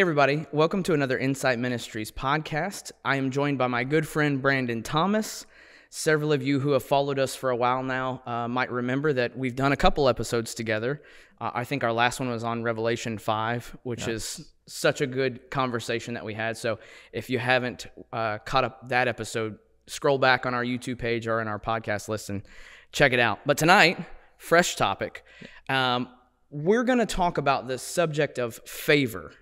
Hey, everybody. Welcome to another Insight Ministries podcast. I am joined by my good friend Brandon Thomas. Several of you who have followed us for a while now uh, might remember that we've done a couple episodes together. Uh, I think our last one was on Revelation 5, which is such a good conversation that we had. So if you haven't uh, caught up that episode, scroll back on our YouTube page or in our podcast list and check it out. But tonight, fresh topic. Um, we're going to talk about the subject of favor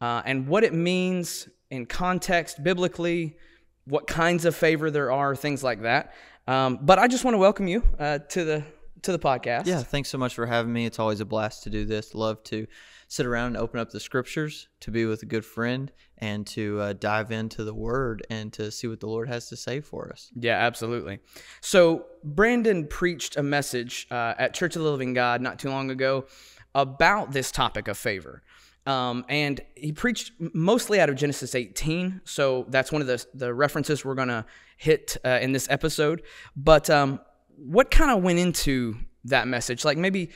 uh, and what it means in context, biblically, what kinds of favor there are, things like that. Um, but I just want to welcome you uh, to the to the podcast. Yeah, thanks so much for having me. It's always a blast to do this. Love to sit around and open up the scriptures, to be with a good friend, and to uh, dive into the Word and to see what the Lord has to say for us. Yeah, absolutely. So Brandon preached a message uh, at Church of the Living God not too long ago about this topic of favor. Um, and he preached mostly out of Genesis 18. So that's one of the, the references we're going to hit uh, in this episode. But um, what kind of went into that message? Like maybe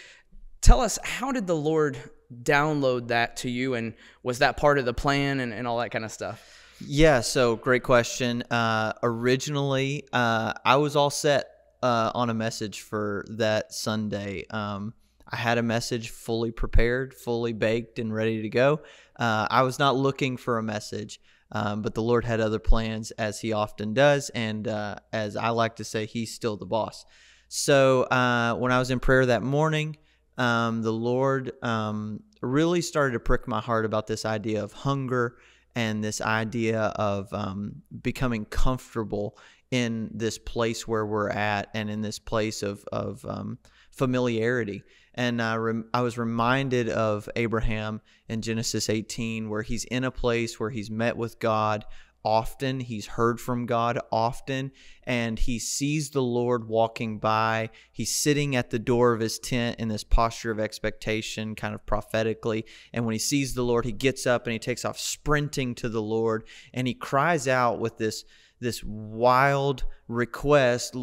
tell us how did the Lord download that to you? And was that part of the plan and, and all that kind of stuff? Yeah, so great question. Uh, originally, uh, I was all set uh, on a message for that Sunday. Um, I had a message fully prepared, fully baked, and ready to go. Uh, I was not looking for a message, um, but the Lord had other plans, as He often does. And uh, as I like to say, He's still the boss. So uh, when I was in prayer that morning, um, the Lord um, really started to prick my heart about this idea of hunger and this idea of um, becoming comfortable in this place where we're at and in this place of, of um, familiarity. And I, rem- I was reminded of Abraham in Genesis 18, where he's in a place where he's met with God often, he's heard from God often, and he sees the Lord walking by. He's sitting at the door of his tent in this posture of expectation, kind of prophetically. And when he sees the Lord, he gets up and he takes off sprinting to the Lord, and he cries out with this this wild request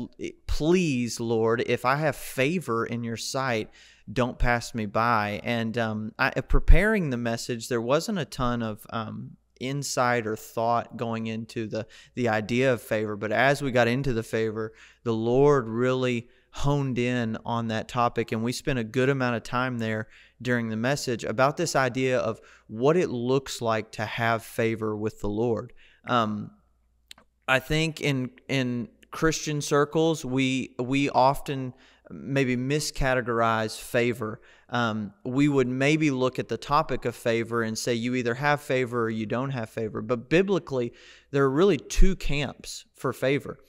please lord if i have favor in your sight don't pass me by. And um, I, preparing the message, there wasn't a ton of um, insight or thought going into the the idea of favor. But as we got into the favor, the Lord really honed in on that topic, and we spent a good amount of time there during the message about this idea of what it looks like to have favor with the Lord. Um, I think in in Christian circles, we we often maybe miscategorize favor. Um, we would maybe look at the topic of favor and say you either have favor or you don't have favor. But biblically, there are really two camps for favor.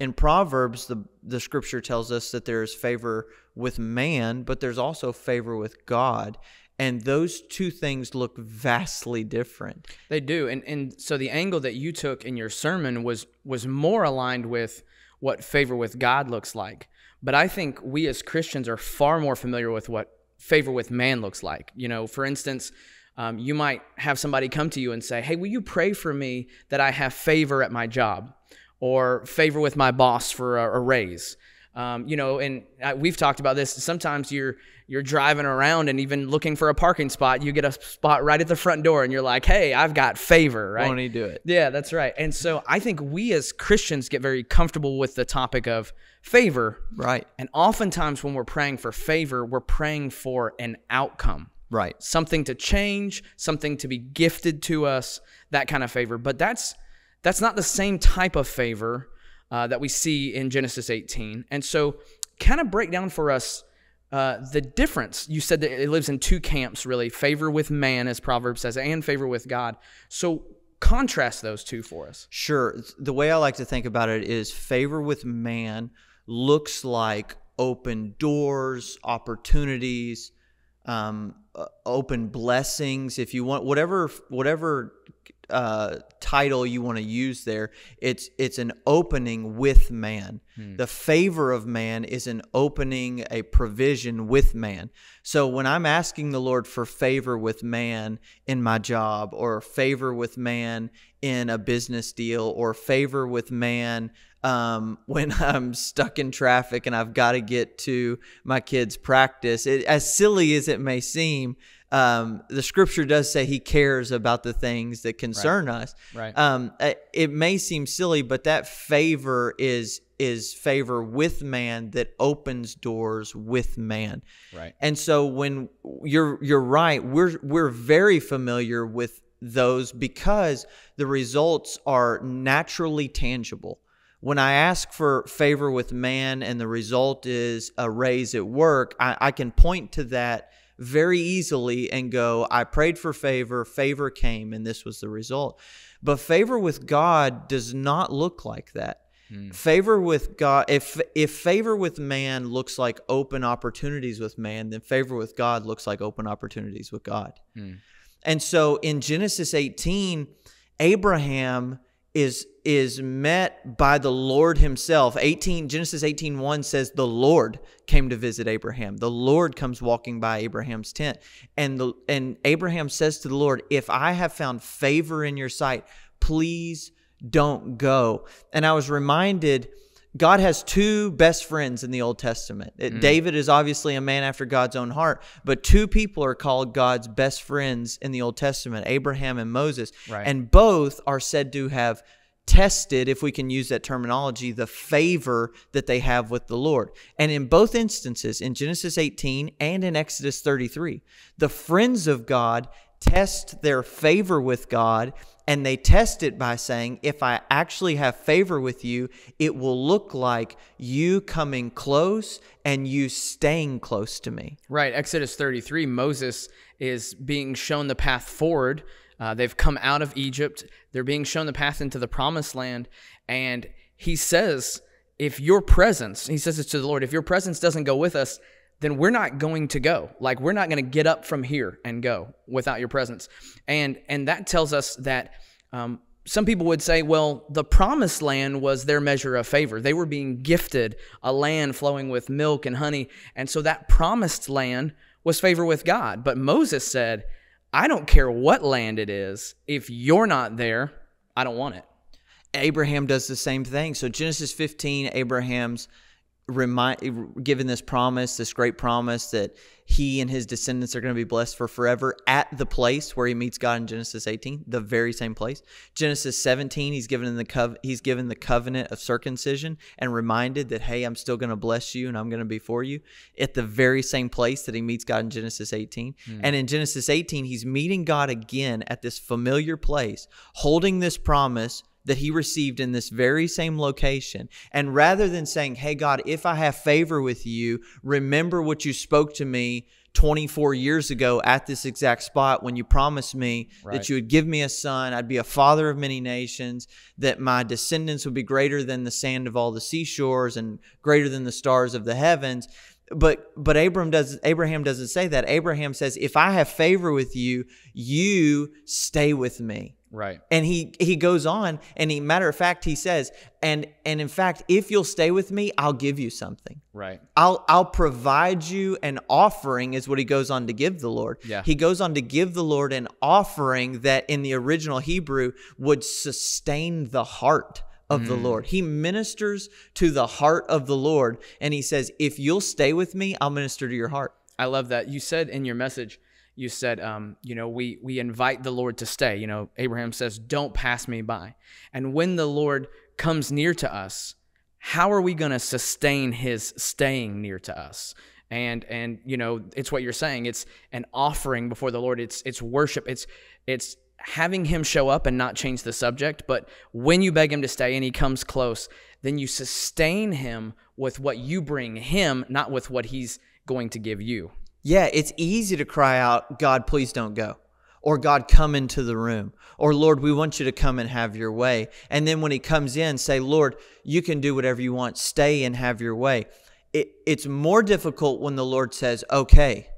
In Proverbs, the, the scripture tells us that there is favor with man, but there's also favor with God. And those two things look vastly different. They do. And, and so the angle that you took in your sermon was, was more aligned with what favor with God looks like but I think we as Christians are far more familiar with what favor with man looks like. You know, for instance, um, you might have somebody come to you and say, Hey, will you pray for me that I have favor at my job or favor with my boss for a, a raise? Um, you know, and I, we've talked about this. Sometimes you're you're driving around and even looking for a parking spot, you get a spot right at the front door, and you're like, "Hey, I've got favor." Right? Won't he do it? Yeah, that's right. And so I think we as Christians get very comfortable with the topic of favor. Right. And oftentimes when we're praying for favor, we're praying for an outcome. Right. Something to change, something to be gifted to us, that kind of favor. But that's that's not the same type of favor uh, that we see in Genesis 18. And so, kind of break down for us uh, the difference. You said that it lives in two camps, really favor with man, as Proverbs says, and favor with God. So, contrast those two for us. Sure. The way I like to think about it is favor with man looks like open doors, opportunities, um, open blessings. If you want, whatever, whatever uh, title you want to use there. It's it's an opening with man. Hmm. The favor of man is an opening, a provision with man. So when I'm asking the Lord for favor with man in my job, or favor with man in a business deal, or favor with man um, when I'm stuck in traffic and I've got to get to my kids' practice, it, as silly as it may seem, um, the scripture does say he cares about the things that concern us. Right. Um, it may seem silly, but that favor is is favor with man that opens doors with man. Right. And so when you're you're right, we're we're very familiar with those because the results are naturally tangible. When I ask for favor with man and the result is a raise at work, I, I can point to that very easily and go, I prayed for favor, favor came, and this was the result. But favor with God does not look like that. Hmm. Favor with God, if if favor with man looks like open opportunities with man, then favor with God looks like open opportunities with God. Hmm. And so in Genesis 18, Abraham is is met by the Lord himself. 18 Genesis 18:1 says the Lord came to visit Abraham. The Lord comes walking by Abraham's tent. And the and Abraham says to the Lord, "If I have found favor in your sight, please don't go." And I was reminded God has two best friends in the Old Testament. It- mm. David is obviously a man after God's own heart, but two people are called God's best friends in the Old Testament Abraham and Moses. Right. And both are said to have tested, if we can use that terminology, the favor that they have with the Lord. And in both instances, in Genesis 18 and in Exodus 33, the friends of God test their favor with God and they test it by saying, if I actually have favor with you, it will look like you coming close and you staying close to me. Right. Exodus 33, Moses is being shown the path forward. Uh, they've come out of Egypt. They're being shown the path into the promised land. And he says, if your presence, he says this to the Lord, if your presence doesn't go with us, then we're not going to go. Like we're not going to get up from here and go without your presence. And and that tells us that um, some people would say, well, the promised land was their measure of favor. They were being gifted a land flowing with milk and honey. And so that promised land was favor with God. But Moses said, I don't care what land it is. If you're not there, I don't want it. Abraham does the same thing. So Genesis 15, Abraham's remind given this promise, this great promise that he and his descendants are going to be blessed for forever at the place where he meets God in Genesis 18, the very same place. Genesis 17, he's given the cov- he's given the covenant of circumcision and reminded that hey, I'm still going to bless you and I'm going to be for you at the very same place that he meets God in Genesis 18. Hmm. And in Genesis 18, he's meeting God again at this familiar place, holding this promise that he received in this very same location. And rather than saying, Hey, God, if I have favor with you, remember what you spoke to me 24 years ago at this exact spot when you promised me Right. that you would give me a son, I'd be a father of many nations, that my descendants would be greater than the sand of all the seashores and greater than the stars of the heavens. But but Abram does Abraham doesn't say that. Abraham says, if I have favor with you, you stay with me Right. and he he goes on and he matter of fact he says and and in fact if you'll stay with me i'll give you something Right. i'll i'll provide you an offering is what he goes on to give the lord Yeah. he goes on to give the lord an offering that in the original hebrew would sustain the heart of the mm. lord he ministers to the heart of the lord and he says if you'll stay with me i'll minister to your heart I love that. You said in your message, you said, um, you know, we we invite the Lord to stay. You know, Abraham says, "Don't pass me by." And when the Lord comes near to us, how are we going to sustain His staying near to us? And and you know, it's what you're saying. It's an offering before the Lord. It's it's worship. It's it's having Him show up and not change the subject. But when you beg Him to stay and He comes close, then you sustain Him with what you bring Him, not with what He's going to give you. Yeah, it's easy to cry out, God, please don't go. Or God, come into the room. Or Lord, we want you to come and have your way. And then when he comes in, say, Lord, you can do whatever you want. Stay and have your way. It, it's more difficult when the Lord says, okay.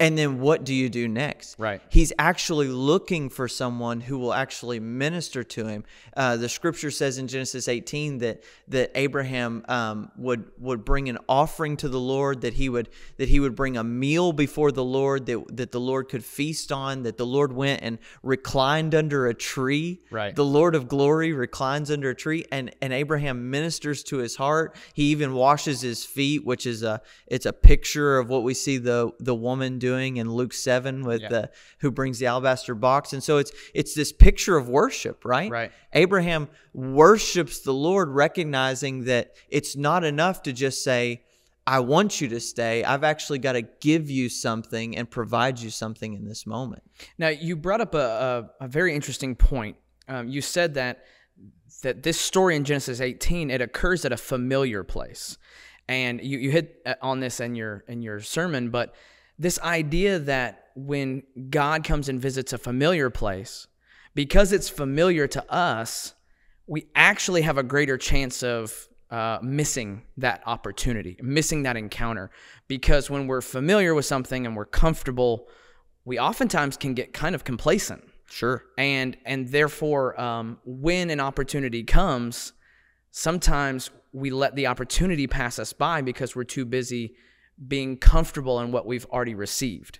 And then what do you do next? Right. He's actually looking for someone who will actually minister to him. Uh, the scripture says in Genesis 18 that that Abraham um, would would bring an offering to the Lord, that he would that he would bring a meal before the Lord, that that the Lord could feast on, that the Lord went and reclined under a tree. Right. The Lord of glory reclines under a tree, and and Abraham ministers to his heart. He even washes his feet, which is a it's a picture of what we see the the woman doing doing in Luke seven with Yeah. the who brings the alabaster box, and so it's it's this picture of worship, right? Right. Abraham worships the Lord, recognizing that it's not enough to just say, I want you to stay. I've actually got to give you something and provide you something in this moment. Now, you brought up a, a, a very interesting point. Um, you said that that this story in Genesis 18 it occurs at a familiar place, and you, you hit uh, on this in your in your sermon. But this idea that when God comes and visits a familiar place, because it's familiar to us, we actually have a greater chance of uh, missing that opportunity, missing that encounter. Because when we're familiar with something and we're comfortable, we oftentimes can get kind of complacent Sure. and and therefore um, when an opportunity comes sometimes we let the opportunity pass us by because we're too busy being comfortable in what we've already received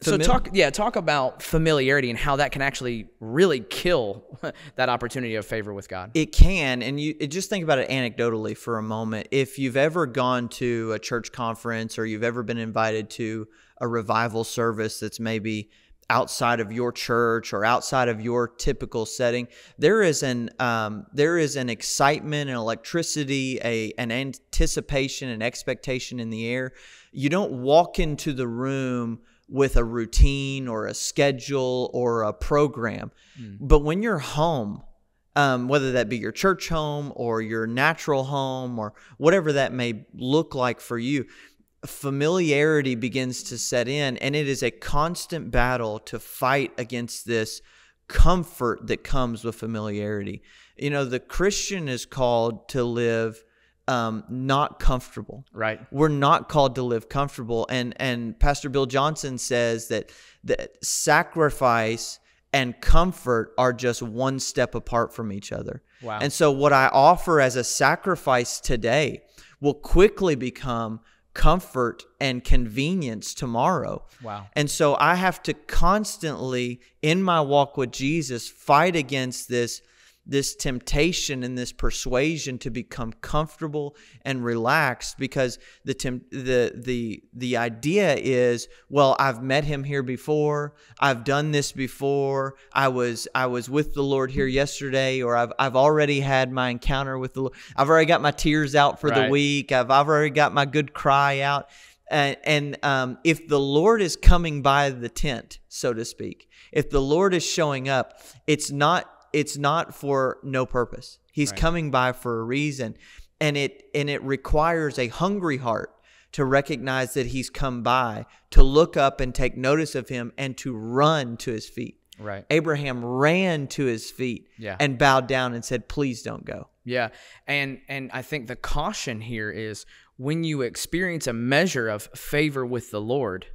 so Famil- talk yeah talk about familiarity and how that can actually really kill that opportunity of favor with god It can, and you just think about it anecdotally for a moment. If you've ever gone to a church conference or you've ever been invited to a revival service that's maybe outside of your church or outside of your typical setting, there is an um, there is an excitement, an electricity, a an anticipation, an expectation in the air. You don't walk into the room with a routine or a schedule or a program, but when you're home um, whether that be your church home or your natural home or whatever that may look like for you, familiarity begins to set in. And it is a constant battle to fight against this comfort that comes with familiarity. You know, the Christian is called to live um, not comfortable right we're not called to live comfortable and and pastor bill johnson says that that sacrifice and comfort are just one step apart from each other Wow. and so what i offer as a sacrifice today will quickly become comfort and convenience tomorrow. Wow. And so I have to constantly, in my walk with Jesus, fight against this this temptation and this persuasion to become comfortable and relaxed because the temp- the the the idea is well I've met him here before. I've done this before. I was I was with the Lord here yesterday or I've I've already had my encounter with the Lord. I've already got my tears out for the week. I've I've already got my good cry out. And, and um, if the Lord is coming by the tent, so to speak, if the Lord is showing up, it's not it's not for no purpose. He's Right. coming by for a reason, and it and it requires a hungry heart to recognize that He's come by, to look up and take notice of Him, and to run to His feet. right Abraham ran to his feet Yeah. and bowed down and said, "Please don't go." Yeah, and and I think the caution here is when you experience a measure of favor with the Lord,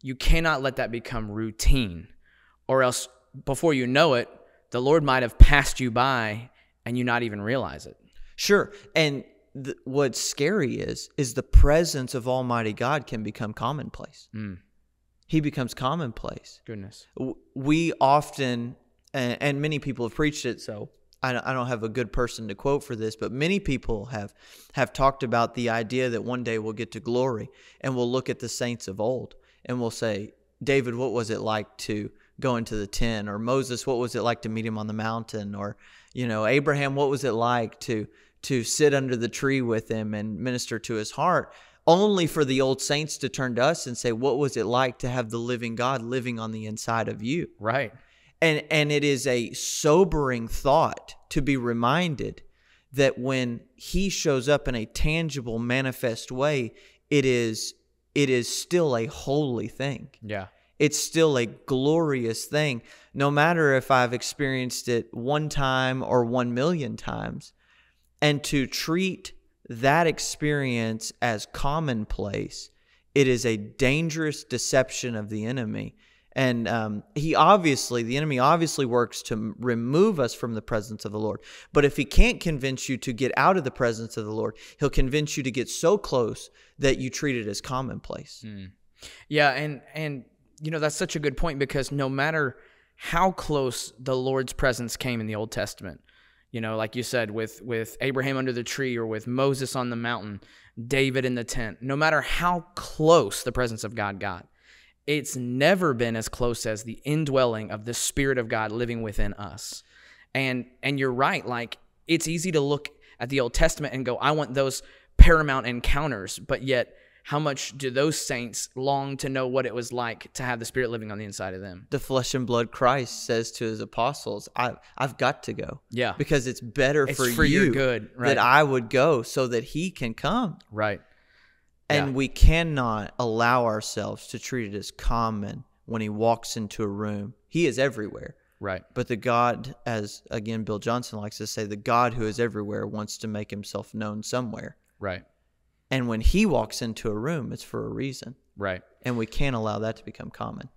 you cannot let that become routine, or else before you know it, the Lord might have passed you by and you not even realize it. Sure. And th- what's scary is is the presence of Almighty God can become commonplace. Mm. He becomes commonplace. Goodness. We often, and, and many people have preached it, so I I don't have a good person to quote for this, but many people have have talked about the idea that one day we'll get to glory and we'll look at the saints of old and we'll say, David, what was it like to go to the tent? Or Moses, what was it like to meet him on the mountain? Or you know, Abraham, what was it like to to sit under the tree with him and minister to his heart? Only for the old saints to turn to us and say, What was it like to have the living God living on the inside of you? Right. And and it is a sobering thought to be reminded that when he shows up in a tangible, manifest way, it is it is still a holy thing. Yeah. It's still a glorious thing, no matter if I've experienced it one time or one million times. And to treat that experience as commonplace, it is a dangerous deception of the enemy. And um, he obviously, the enemy obviously works to remove us from the presence of the Lord. But if he can't convince you to get out of the presence of the Lord, he'll convince you to get so close that you treat it as commonplace. Yeah, and and you know that's such a good point because no matter how close the Lord's presence came in the Old Testament, you know, like you said with with Abraham under the tree or with Moses on the mountain, David in the tent, no matter how close the presence of God got, it's never been as close as the indwelling of the Spirit of God living within us. And and you're right, like it's easy to look at the Old Testament and go, I want those paramount encounters, but yet how much do those saints long to know what it was like to have the Spirit living on the inside of them? The flesh and blood Christ says to his apostles, I, I've got to go. Yeah. Because it's better It's for, for you good, right. that I would go so that he can come. Right. And Yeah. we cannot allow ourselves to treat it as common when he walks into a room. He is everywhere. Right. But the God, as again Bill Johnson likes to say, the God who is everywhere wants to make himself known somewhere. Right. And when he walks into a room, it's for a reason. Right. And we can't allow that to become common.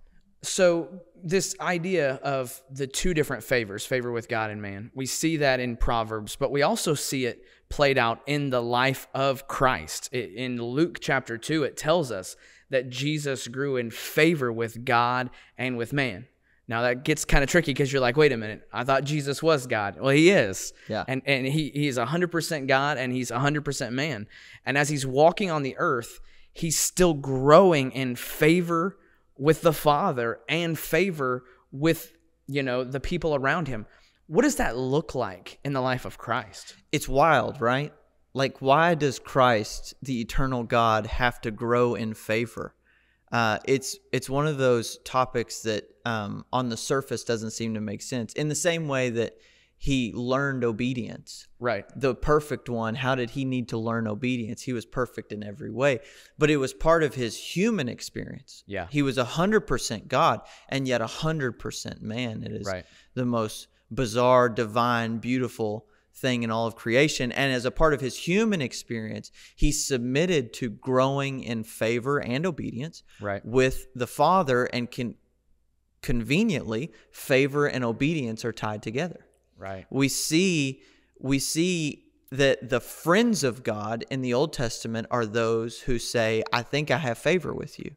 So this idea of the two different favors, favor with God and man, we see that in Proverbs, but we also see it played out in the life of Christ. In Luke chapter 2, it tells us that Jesus grew in favor with God and with man. Now that gets kind of tricky because you're like, wait a minute, I thought Jesus was God. Well, he is. Yeah. And and he he's 100% God and he's 100% man. And as he's walking on the earth, he's still growing in favor with the Father and favor with, you know, the people around him. What does that look like in the life of Christ? It's wild, right? Like, why does Christ, the eternal God, have to grow in favor? Uh, it's it's one of those topics that um, on the surface doesn't seem to make sense. In the same way that he learned obedience, Right. the perfect one, how did he need to learn obedience? He was perfect in every way, but it was part of his human experience. Yeah. He was a 100% God and yet a 100% man. It is Right. the most bizarre, divine, beautiful thing in all of creation. And as a part of his human experience, he submitted to growing in favor and obedience Right. with the Father and can conveniently favor and obedience are tied together Right. we see we see that the friends of God in the Old Testament are those who say, "I think I have favor with you."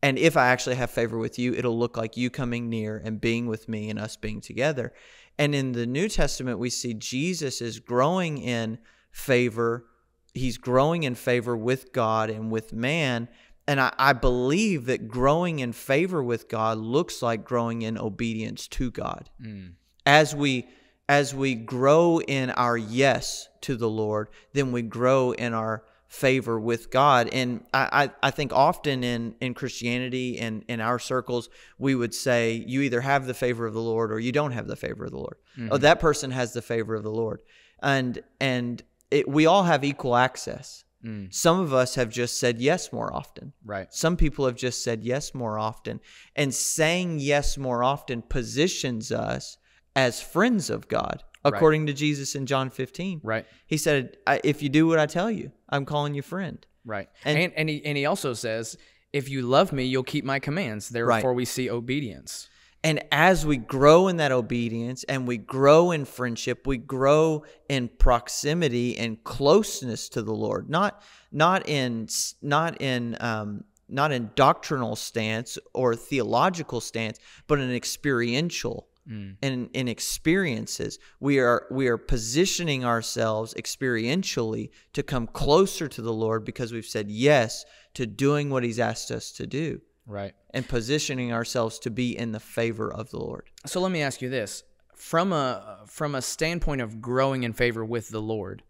And if I actually have favor with you, it'll look like you coming near and being with me and us being together. And in the New Testament, we see Jesus is growing in favor. He's growing in favor with God and with man. And I, I believe that growing in favor with God looks like growing in obedience to God mm. as we as we grow in our yes to the Lord, then we grow in our favor with God. And I, I, I think often in, in Christianity and in our circles, we would say you either have the favor of the Lord or you don't have the favor of the Lord. Oh, mm-hmm. that person has the favor of the Lord. And and it, we all have equal access. Mm. Some of us have just said yes more often. Right. Some people have just said yes more often. And saying yes more often positions us as friends of God, according to Jesus in John 15. Right. He said, I, If you do what I tell you, I'm calling you friend. Right. And- And and, he and he also says, if you love me, you'll keep my commands. Therefore we see obedience. And as we grow in that obedience and we grow in friendship, we grow in proximity and closeness to the Lord. Not not in not in um, not in doctrinal stance or theological stance, but in experiential in in experiences. We are we are positioning ourselves experientially to come closer to the Lord because we've said yes to doing what He's asked us to do Right. and positioning ourselves to be in the favor of the Lord. So let me ask you this: from a from a standpoint of growing in favor with the Lord,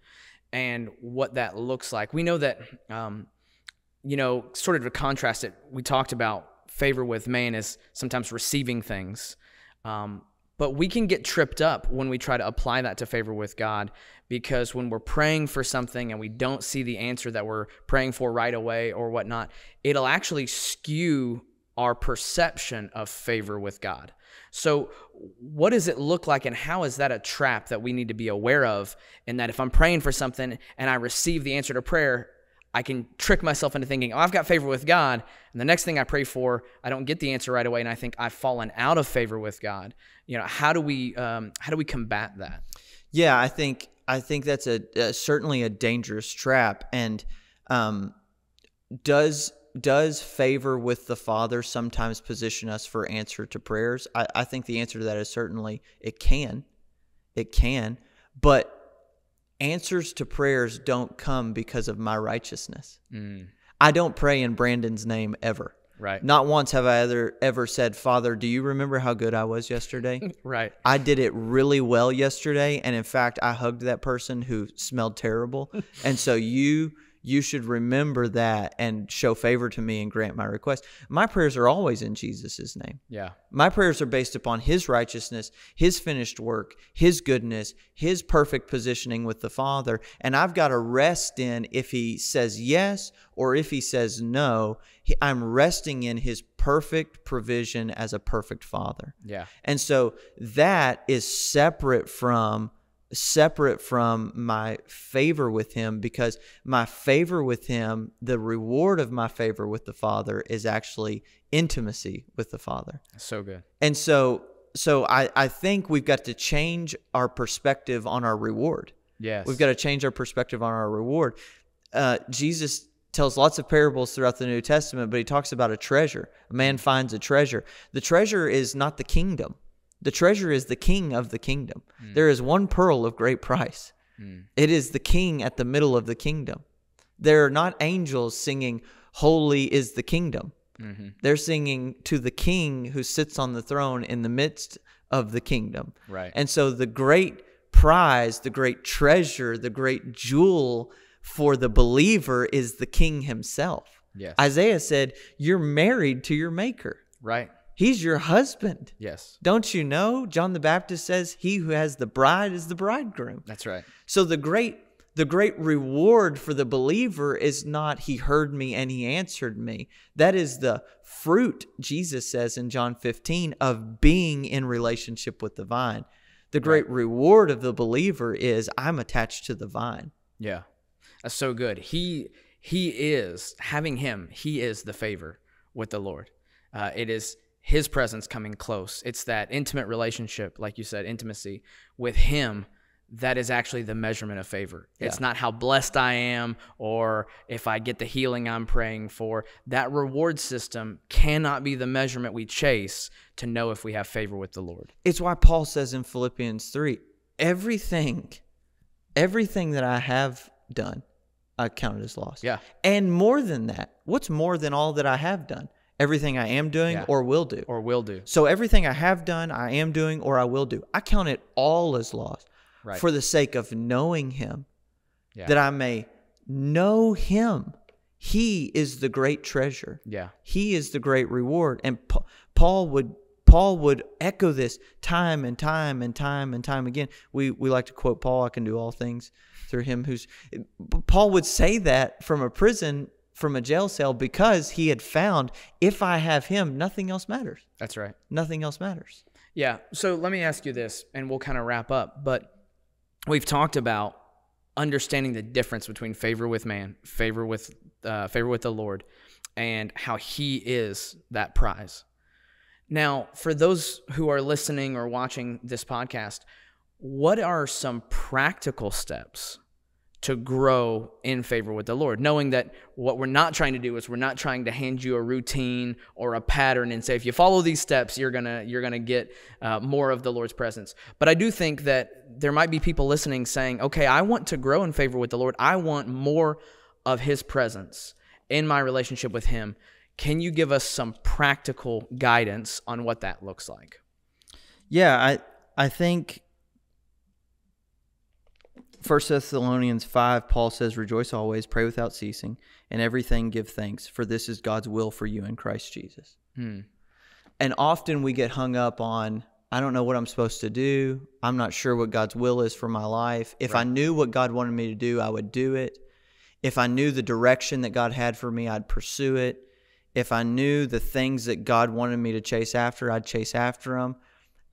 and what that looks like, we know that, um, you know, sort of to contrast it, we talked about favor with man is sometimes receiving things, um, but we can get tripped up when we try to apply that to favor with God, because when we're praying for something and we don't see the answer that we're praying for right away or whatnot, it'll actually skew our perception of favor with God. So, what does it look like, and how is that a trap that we need to be aware of? And that if I'm praying for something and I receive the answer to prayer, I can trick myself into thinking, oh, I've got favor with God. And the next thing I pray for, I don't get the answer right away, and I think I've fallen out of favor with God. You know, how do we um, how do we combat that? Yeah, I think I think that's a, a certainly a dangerous trap. And um, does does favor with the Father sometimes position us for answer to prayers? I, I think the answer to that is certainly it can, it can. But answers to prayers don't come because of my righteousness. I don't pray in Brandon's name ever. Mm. Right. Not once have I ever ever said, "Father, do you remember how good I was yesterday?" Right. I did it really well yesterday, and in fact, I hugged that person who smelled terrible. and so you you should remember that and show favor to me and grant my request. My prayers are always in Jesus' name. Yeah. My prayers are based upon his righteousness, his finished work, his goodness, his perfect positioning with the Father. And I've got to rest in if he says yes or if he says no, I'm resting in his perfect provision as a perfect Father. Yeah. And so that is separate from separate from my favor with him because my favor with him, the reward of my favor with the Father is actually intimacy with the Father. So good. And so so I, I think we've got to change our perspective on our reward. Yes. We've got to change our perspective on our reward. Uh, Jesus tells lots of parables throughout the New Testament, but he talks about a treasure. A man finds a treasure. The treasure is not the kingdom. The treasure is the king of the kingdom. Hmm. There is one pearl of great price. Hmm. It is the king at the middle of the kingdom. There are not angels singing, Holy is the kingdom. Mm-hmm. They're singing to the king who sits on the throne in the midst of the kingdom. Right. And so the great prize, the great treasure, the great jewel for the believer is the king himself. Yes. Isaiah said, You're married to your maker. right. He's your husband. Yes. Don't you know? John the Baptist says, He who has the bride is the bridegroom. That's right. So the great the great reward for the believer is not he heard me and he answered me. That is the fruit Jesus says in John 15 of being in relationship with the vine. The great reward of the believer is I'm attached to the vine. Yeah. That's so good. He he is having him. He is the favor with the Lord. Uh, it is his presence coming close. It's that intimate relationship, like you said, intimacy with him that is actually the measurement of favor. It's not how blessed I am or if I get the healing I'm praying for. That reward system cannot be the measurement we chase to know if we have favor with the Lord. It's why Paul says in Philippians 3 everything, everything that I have done, I counted as loss. Yeah. And more than that, what's more than all that I have done? Everything I am doing Yeah. or will do. Or will do. So everything I have done, I am doing, or I will do. I count it all as loss Right. for the sake of knowing Him, Yeah. that I may know Him. He is the great treasure. Yeah. He is the great reward. And Pa- Paul would Paul would echo this time and time and time and time again. We we like to quote Paul, I can do all things through him who's Paul would say that from a prison, from a jail cell because he had found if I have him, nothing else matters. That's right. Nothing else matters. Yeah. So let me ask you this, and we'll kind of wrap up. But we've talked about understanding the difference between favor with man, favor with uh, favor with the Lord, and how He is that prize. Now, for those who are listening or watching this podcast, what are some practical steps to grow in favor with the Lord, knowing that what we're not trying to do is we're not trying to hand you a routine or a pattern and say if you follow these steps you're gonna you're gonna get uh, more of the Lord's presence. But I do think that there might be people listening saying, okay, I want to grow in favor with the Lord. I want more of His presence in my relationship with Him. Can you give us some practical guidance on what that looks like? Yeah, I I think First Thessalonians five, Paul says, Rejoice always, pray without ceasing, and everything give thanks, for this is God's will for you in Christ Jesus. Hmm. And often we get hung up on, I don't know what I'm supposed to do. I'm not sure what God's will is for my life. If I knew what God wanted me to do, I would do it. If I knew the direction that God had for me, I'd pursue it. If I knew the things that God wanted me to chase after, I'd chase after them.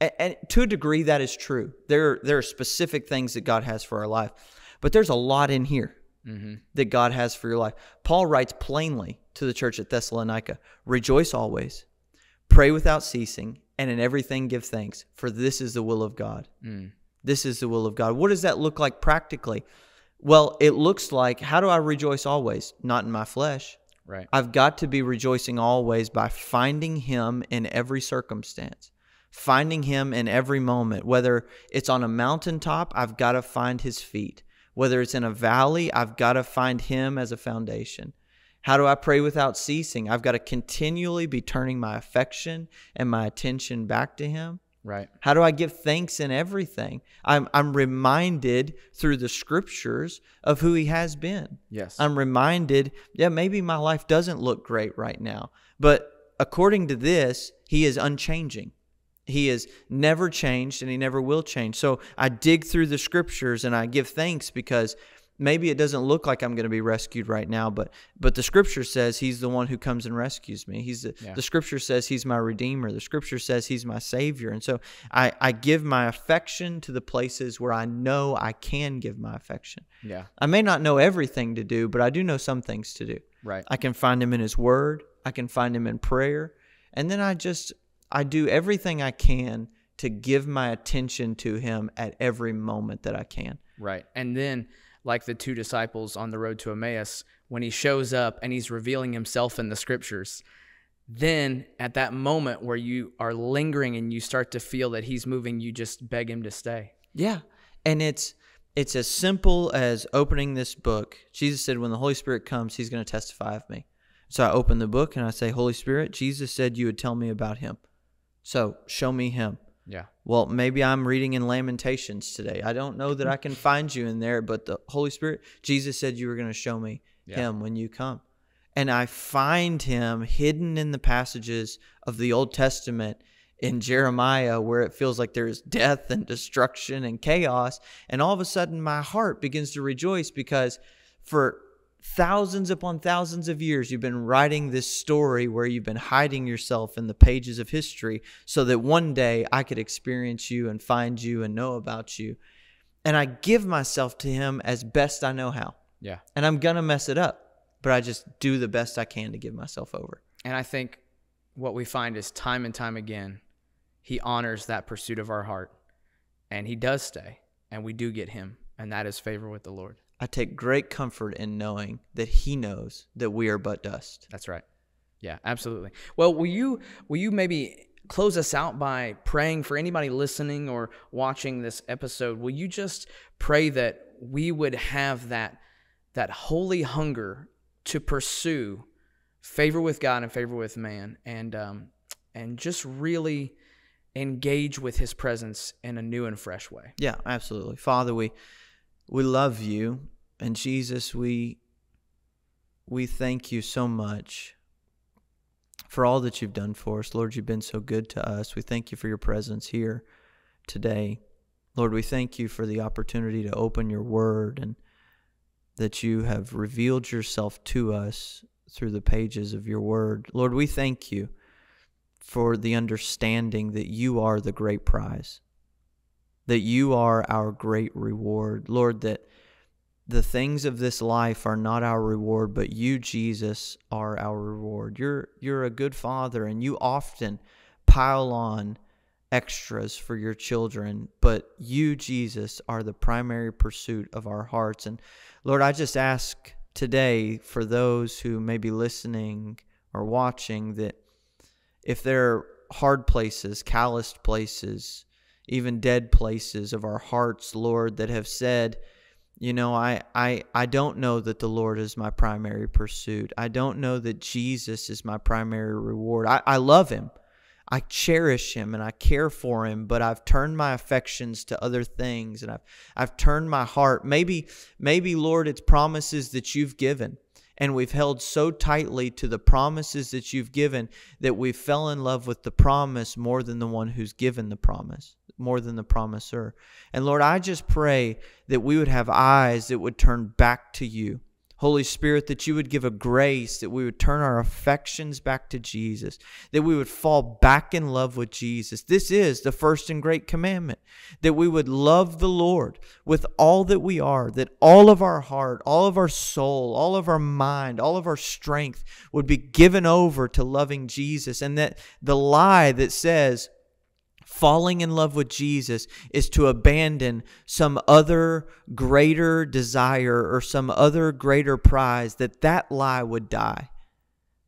And, and to a degree, that is true. There, there are specific things that God has for our life, but there's a lot in here mm-hmm. that God has for your life. Paul writes plainly to the church at Thessalonica Rejoice always, pray without ceasing, and in everything give thanks, for this is the will of God. Mm. This is the will of God. What does that look like practically? Well, it looks like how do I rejoice always? Not in my flesh. Right. I've got to be rejoicing always by finding Him in every circumstance, finding Him in every moment. Whether it's on a mountaintop, I've got to find His feet. Whether it's in a valley, I've got to find Him as a foundation. How do I pray without ceasing? I've got to continually be turning my affection and my attention back to Him. Right. How do I give thanks in everything? I'm, I'm reminded through the scriptures of who He has been. Yes. I'm reminded, yeah, maybe my life doesn't look great right now, but according to this, He is unchanging. He has never changed and He never will change. So I dig through the scriptures and I give thanks because maybe it doesn't look like I'm going to be rescued right now, but but the scripture says he's the one who comes and rescues me. He's the, Yeah. the scripture says he's my redeemer. The scripture says he's my savior. And so I, I give my affection to the places where I know I can give my affection. yeah. I may not know everything to do, but I do know some things to do. Right. I can find him in his word. I can find him in prayer. And then I just I do everything I can to give my attention to him at every moment that I can. Right. And then, like the two disciples on the road to Emmaus, when he shows up and he's revealing himself in the scriptures, then at that moment where you are lingering and you start to feel that he's moving, you just beg him to stay. Yeah. And it's it's as simple as opening this book. Jesus said when the Holy Spirit comes, he's going to testify of me. So I open the book and I say, "Holy Spirit, Jesus said you would tell me about him. So show me him." Yeah. Well, maybe I'm reading in Lamentations today. I don't know that I can find you in there, but the Holy Spirit, Jesus said you were going to show me Yeah. him when you come. And I find him hidden in the passages of the Old Testament in Jeremiah where it feels like there's death and destruction and chaos. And all of a sudden, my heart begins to rejoice because for thousands upon thousands of years, you've been writing this story where you've been hiding yourself in the pages of history so that one day I could experience you and find you and know about you. And I give myself to him as best I know how. Yeah. And I'm going to mess it up, but I just do the best I can to give myself over. And I think what we find is time and time again, he honors that pursuit of our heart and he does stay and we do get him. And that is favor with the Lord. I take great comfort in knowing that he knows that we are but dust. That's right. Yeah, absolutely. Well, will you will you maybe close us out by praying for anybody listening or watching this episode? Will you just pray that we would have that that holy hunger to pursue favor with God and favor with man, and um, and just really engage with His presence in a new and fresh way. Yeah, absolutely. Father, we we love you and Jesus, we we thank you so much for all that you've done for us. Lord, you've been so good to us. We thank you for your presence here today. Lord, we thank you for the opportunity to open your word and that you have revealed yourself to us through the pages of your word. Lord, we thank you for the understanding that you are the great prize, that you are our great reward. Lord, that the things of this life are not our reward, but you, Jesus, are our reward. You're, you're a good father, and you often pile on extras for your children, but you, Jesus, are the primary pursuit of our hearts. And Lord, I just ask today for those who may be listening or watching that if there are hard places, calloused places, even dead places of our hearts, Lord, that have said, you know, I, I, I don't know that the Lord is my primary pursuit. I don't know that Jesus is my primary reward. I, I love him. I cherish him and I care for him, but I've turned my affections to other things and I've I've turned my heart. Maybe maybe Lord it's promises that you've given and we've held so tightly to the promises that you've given that we fell in love with the promise more than the one who's given the promise, more than the promiser. And Lord, I just pray that we would have eyes that would turn back to you. Holy Spirit, that you would give a grace, that we would turn our affections back to Jesus, that we would fall back in love with Jesus. This is the first and great commandment, that we would love the Lord with all that we are, that all of our heart, all of our soul, all of our mind, all of our strength would be given over to loving Jesus, and that the lie that says, falling in love with Jesus is to abandon some other greater desire or some other greater prize that that lie would die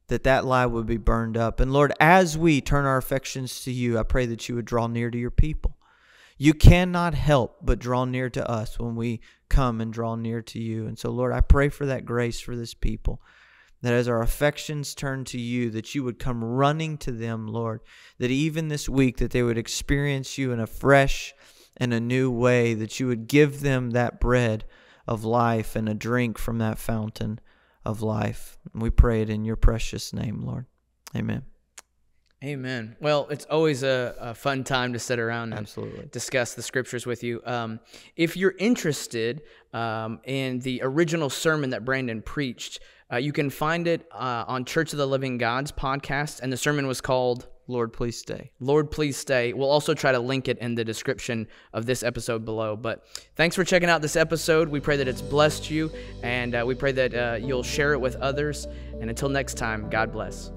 that that lie would be burned up. And lord as we turn our affections to you i pray that you would draw near to your people. You cannot help but draw near to us when we come and draw near to you. And so lord i pray for that grace for this people that as our affections turn to you, that you would come running to them, Lord. That even this week, that they would experience you in a fresh and a new way, that you would give them that bread of life and a drink from that fountain of life. We pray it in your precious name, Lord. Amen. Amen. Well, it's always a, a fun time to sit around and Absolutely. discuss the scriptures with you. Um, if you're interested um, in the original sermon that Brandon preached, uh, you can find it uh, on Church of the Living Gods podcast, and the sermon was called Lord, please stay. Lord, please stay. We'll also try to link it in the description of this episode below. But thanks for checking out this episode. We pray that it's blessed you, and uh, we pray that uh, you'll share it with others. And until next time, God bless.